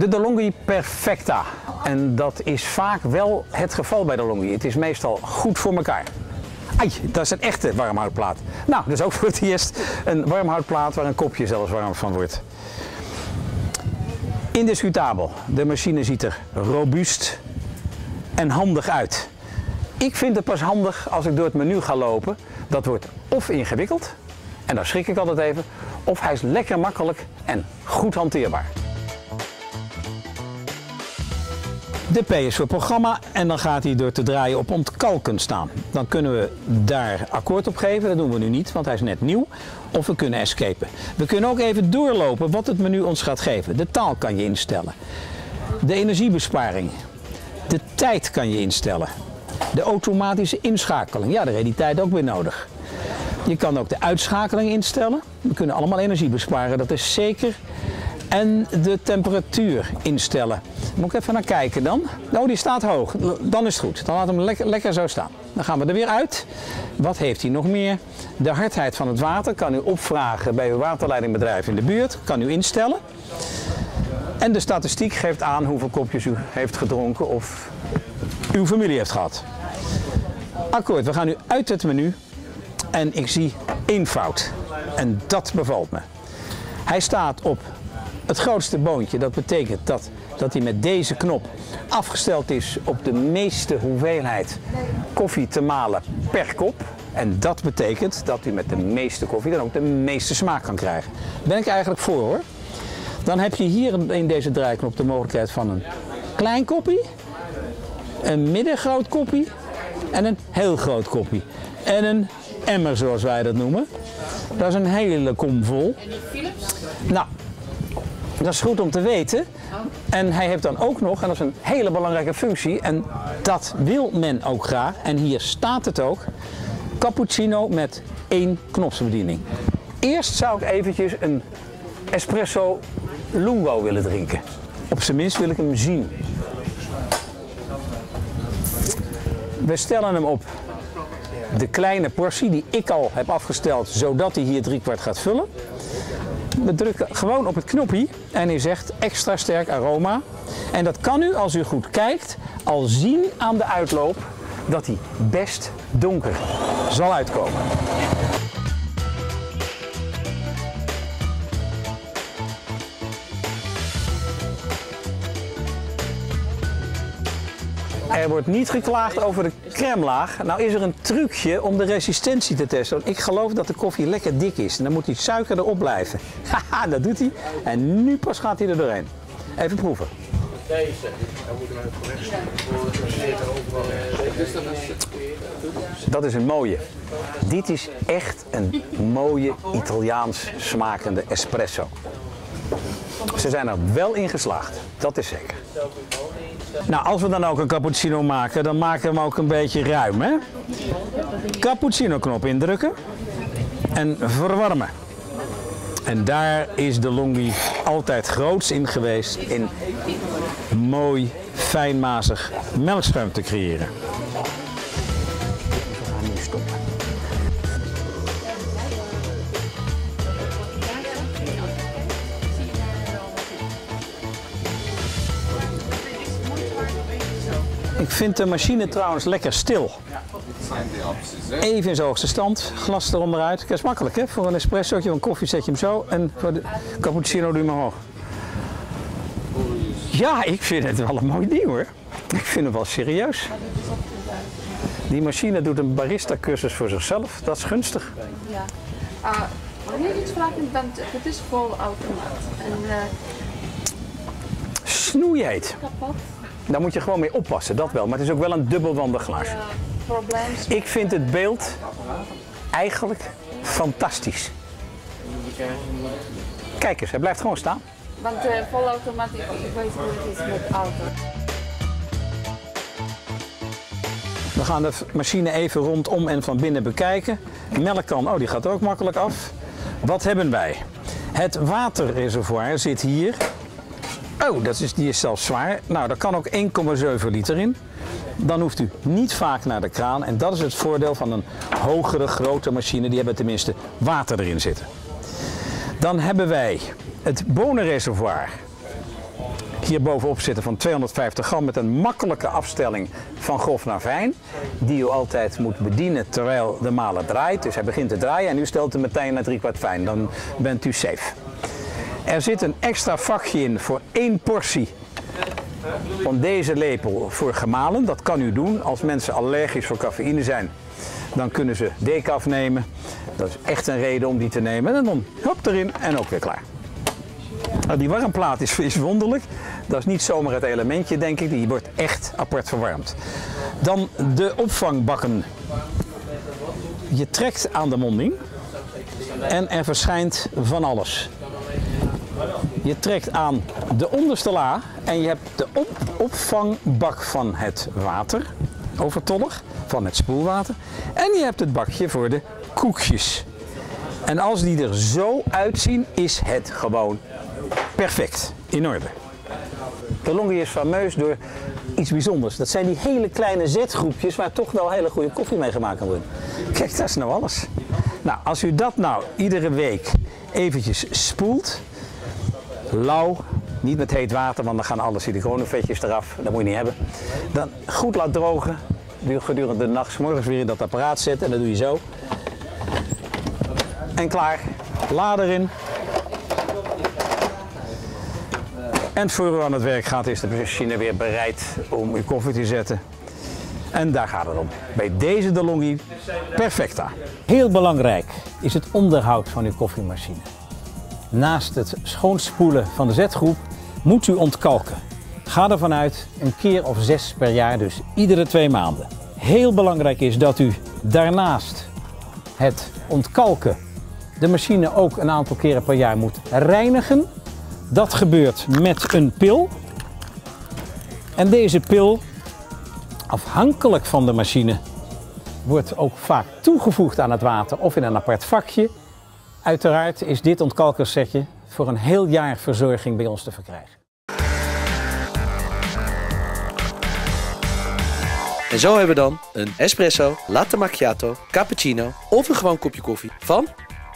De DeLonghi Perfecta. En dat is vaak wel het geval bij DeLonghi. Het is meestal goed voor elkaar. Ai, dat is een echte warmhoutplaat. Nou, dus ook voor het eerst een warmhoutplaat waar een kopje zelfs warm van wordt. Indiscutabel. De machine ziet er robuust en handig uit. Ik vind het pas handig als ik door het menu ga lopen. Dat wordt of ingewikkeld, en daar schrik ik altijd even, of hij is lekker makkelijk en goed hanteerbaar. De P is voor programma en dan gaat hij door te draaien op ontkalken staan. Dan kunnen we daar akkoord op geven, dat doen we nu niet, want hij is net nieuw. Of we kunnen escapen. We kunnen ook even doorlopen wat het menu ons gaat geven. De taal kan je instellen. De energiebesparing. De tijd kan je instellen. De automatische inschakeling. Ja, daar heeft die tijd ook weer nodig. Je kan ook de uitschakeling instellen. We kunnen allemaal energie besparen, dat is zeker. En de temperatuur instellen. Moet ik even naar kijken dan? Oh, die staat hoog. Dan is het goed. Dan laat hem lekker, zo staan. Dan gaan we er weer uit. Wat heeft hij nog meer? De hardheid van het water kan u opvragen bij uw waterleidingbedrijf in de buurt. Kan u instellen. En de statistiek geeft aan hoeveel kopjes u heeft gedronken of uw familie heeft gehad. Akkoord, we gaan nu uit het menu en ik zie eenvoud. En dat bevalt me. Hij staat op het grootste boontje. Dat betekent dat, dat hij met deze knop afgesteld is op de meeste hoeveelheid koffie te malen per kop. En dat betekent dat u met de meeste koffie dan ook de meeste smaak kan krijgen. Daar ben ik eigenlijk voor hoor. Dan heb je hier in deze draaiknop de mogelijkheid van een klein koppie, een middengroot koppie en een heel groot koppie. En een emmer zoals wij dat noemen. Dat is een hele kom vol. Nou, dat is goed om te weten. En hij heeft dan ook nog, en dat is een hele belangrijke functie, en dat wil men ook graag, en hier staat het ook, cappuccino met één knopsbediening. Eerst zou ik eventjes een espresso lungo willen drinken. Op zijn minst wil ik hem zien. We stellen hem op de kleine portie die ik al heb afgesteld, zodat hij hier driekwart gaat vullen. We drukken gewoon op het knopje en hij zegt extra sterk aroma. En dat kan u, als u goed kijkt, al zien aan de uitloop dat hij best donker zal uitkomen. Er wordt niet geklaagd over de crème Nou is er een trucje om de resistentie te testen. Ik geloof dat de koffie lekker dik is. En dan moet die suiker erop blijven. Haha, dat doet hij. En nu pas gaat hij er doorheen. Even proeven. Deze. Dat is een mooie. Dit is echt een mooie Italiaans smakende espresso. Ze zijn er wel in geslaagd, dat is zeker. Nou, als we dan ook een cappuccino maken, dan maken we hem ook een beetje ruim. Hè? Cappuccino knop indrukken en verwarmen. En daar is de Longi altijd groots in geweest in mooi, fijnmazig melkschuim te creëren. Ik vind de machine trouwens lekker stil. Even in zijn hoogste stand, glas eronderuit. Dat is makkelijk hè, voor een espressootje, een koffie zet je hem zo en voor de cappuccino doe je hem omhoog. Ja, ik vind het wel een mooi ding hoor. Ik vind het wel serieus. Die machine doet een barista cursus voor zichzelf, dat is gunstig. Ja. Uh, wanneer je iets het is vol automaat. En, uh... Snoeiheid. Kapot. Daar moet je gewoon mee oppassen, dat wel. Maar het is ook wel een dubbelwandig glas. Ik vind het beeld eigenlijk fantastisch. Kijk eens, hij blijft gewoon staan. Want uh, volautomatisch, ik weet hoe het is met auto. We gaan de machine even rondom en van binnen bekijken. Melkkan, oh die gaat ook makkelijk af. Wat hebben wij? Het waterreservoir zit hier Oh, dat is, die is zelfs zwaar. Nou, daar kan ook 1,7 liter in. Dan hoeft u niet vaak naar de kraan. En dat is het voordeel van een hogere, grote machine. Die hebben tenminste water erin zitten. Dan hebben wij het bonenreservoir. hier bovenop zitten van 250 gram met een makkelijke afstelling van grof naar fijn. Die u altijd moet bedienen terwijl de maler draait. Dus hij begint te draaien en u stelt hem meteen naar kwart fijn. Dan bent u safe. Er zit een extra vakje in voor één portie van deze lepel voor gemalen. Dat kan u doen als mensen allergisch voor cafeïne zijn. Dan kunnen ze decaf nemen. Dat is echt een reden om die te nemen. En dan hop erin en ook weer klaar. Nou, die warmplaat is, is wonderlijk. Dat is niet zomaar het elementje, denk ik. Die wordt echt apart verwarmd. Dan de opvangbakken. Je trekt aan de monding en er verschijnt van alles. Je trekt aan de onderste la en je hebt de op opvangbak van het water, overtollig, van het spoelwater. En je hebt het bakje voor de koekjes. En als die er zo uitzien, is het gewoon perfect, in orde. De Longi is fameus door iets bijzonders. Dat zijn die hele kleine zetgroepjes waar toch wel hele goede koffie mee gemaakt kan worden. Kijk, dat is nou alles. Nou, als u dat nou iedere week eventjes spoelt, lauw, niet met heet water, want dan gaan alle siliconenvetjes eraf. Dat moet je niet hebben. Dan goed laat drogen. Gedurende de nacht, morgens weer in dat apparaat zetten. En dat doe je zo. En klaar. La erin. En voor u aan het werk gaat, is de machine weer bereid om uw koffie te zetten. En daar gaat het om. Bij deze DeLonghi Perfecta. Heel belangrijk is het onderhoud van uw koffiemachine. Naast het schoonspoelen van de zetgroep moet u ontkalken. Ga ervan uit een keer of zes per jaar, dus iedere twee maanden. Heel belangrijk is dat u daarnaast het ontkalken de machine ook een aantal keren per jaar moet reinigen. Dat gebeurt met een pil. En deze pil, afhankelijk van de machine, wordt ook vaak toegevoegd aan het water of in een apart vakje. Uiteraard is dit ontkalkersetje voor een heel jaar verzorging bij ons te verkrijgen. En zo hebben we dan een espresso, latte macchiato, cappuccino of een gewoon kopje koffie van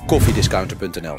koffiediscounter.nl.